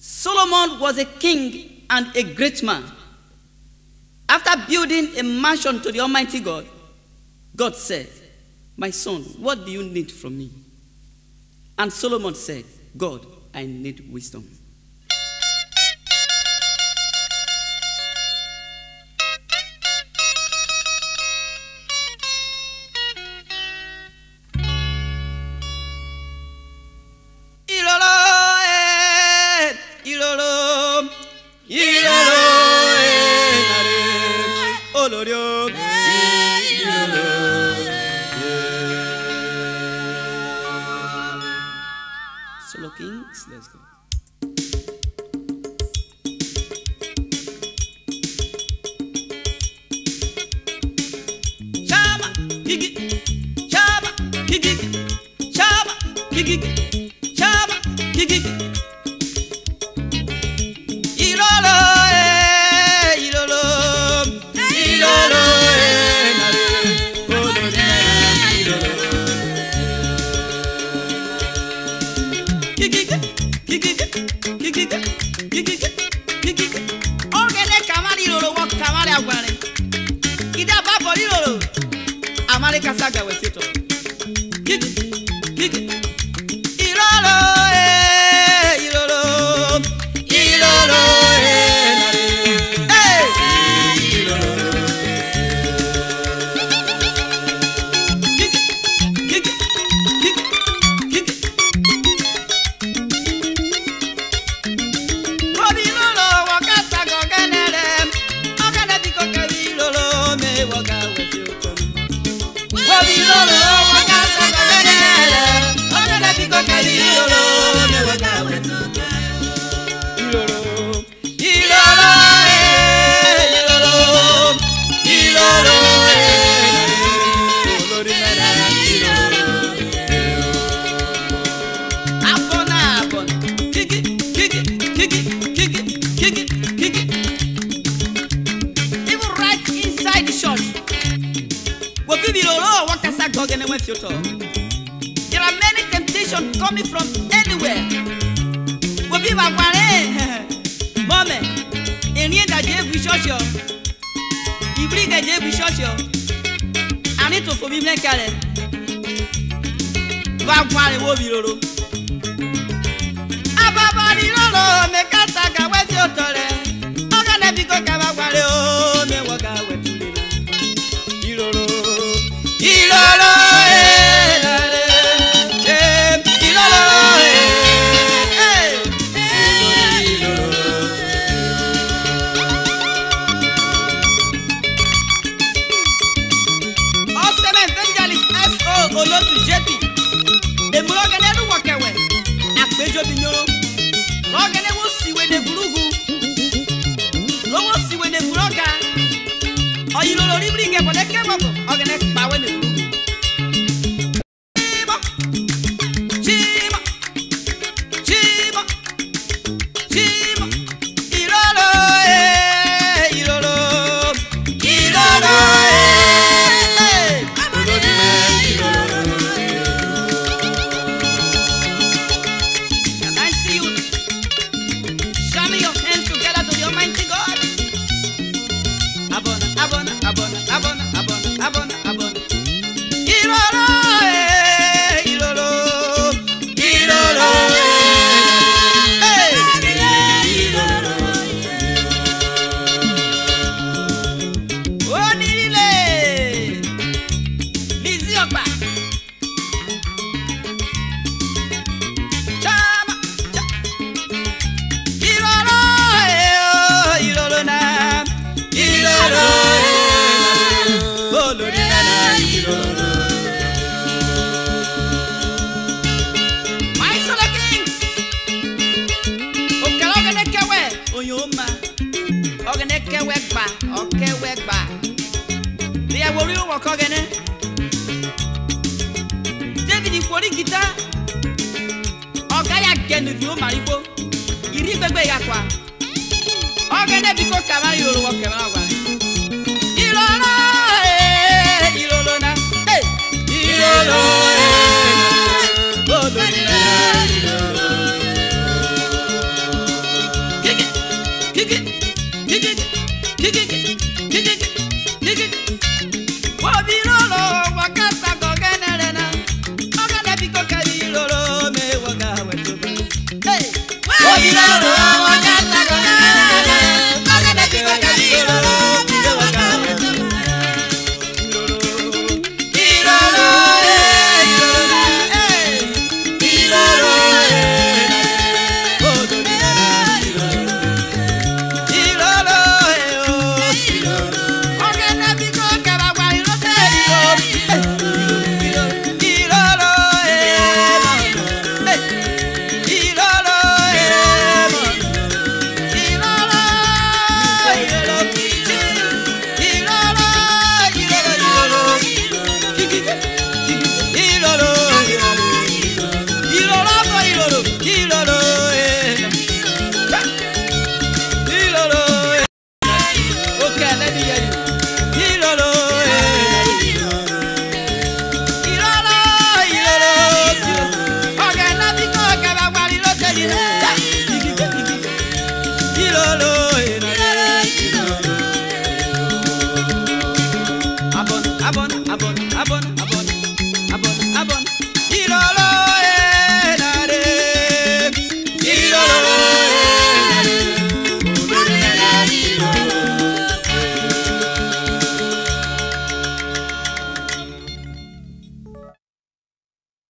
Solomon was a king and a great man. After building a mansion to the Almighty God, God said, My son, what do you need from me? And Solomon said, God, I need wisdom. gigi. Ilolo eh, ilolo, ilolo eh, nare, olo nare, ilolo. Gigi, gigi, gigi, gigi, gigi, Ogele kamali ilolo wa kamali agware. Ida babo ilolo, amale kasaga weseto. Obi bi lolo wọn kasa gbọgẹnẹ wọn fi tọ inspiration coming from anywhere. Òbí bàbá rẹ̀ mọ́mẹ̀ ìrìn ìdàjẹ́ èbù ṣọ́ọ̀ṣì ọ̀ ìbírí ìdàjẹ́ èbù ṣọ́ọ̀ṣì ọ̀ àárín tòfò mi mẹ́ka rẹ̀ bàbá rẹ̀ wọ́bi roro. Àbàbà rí rọ̀rọ̀ mẹ́ka ṣàgàwé sí ọ̀tọ̀ rẹ̀. ọyìn lórí bíríkì ẹ̀kọ́ lẹ́kẹ́ mọ́kò ọ̀gẹ̀nẹ̀ pàwẹ́ nìkú. lórí nana ìrọ̀rọ̀. kẹwẹgba ọkẹwẹgba ìyàwó orí wọn kọ gẹnẹ david ìforí gita ọgá yà gẹnu bí ó màrí gbó ìrí gbẹgbẹ yà kwa ọgẹnẹ bí kò kàmá yòrò wọ kẹmẹ wà. You get. lolo.